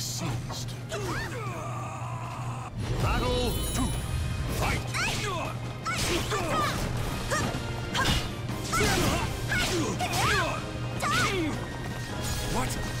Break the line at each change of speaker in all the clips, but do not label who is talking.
ceased. Battle two. Fight. What?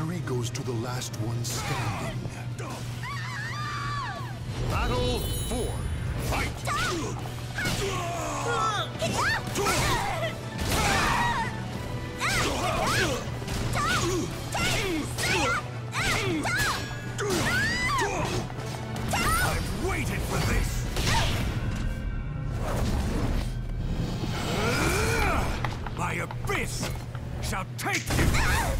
Victory goes to the last one standing.
Battle four. Fight! I've waited for this! My abyss shall take you!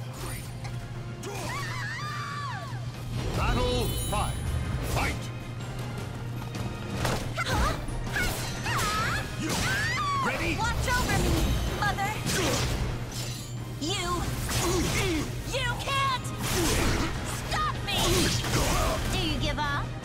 Watch over me, Mother! You... You can't! Stop me! Do you give up?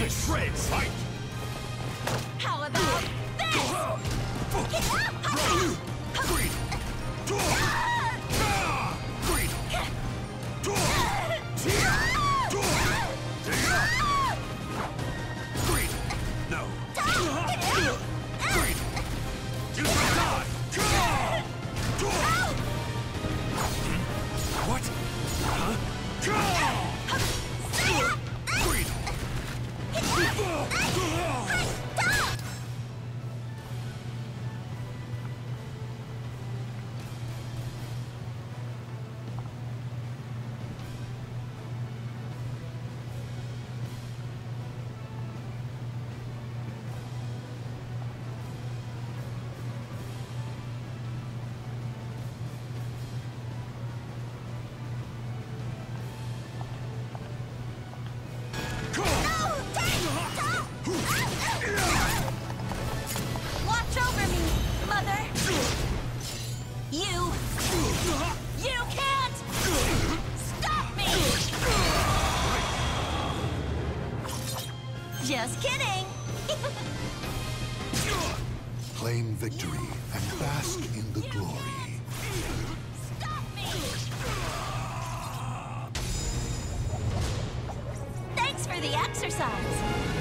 Battle your hope in shreds! Fight!
How about this?
No.
Just kidding!
Claim victory and bask in the glory.
Stop me! Thanks for the exercise.